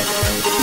Música